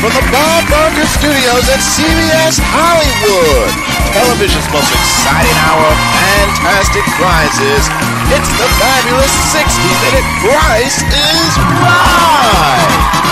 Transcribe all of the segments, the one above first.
from the Bob Barker Studios at CBS Hollywood. Television's most exciting hour of fantastic prizes. It's the fabulous 60-minute Price is Right.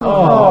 Oh.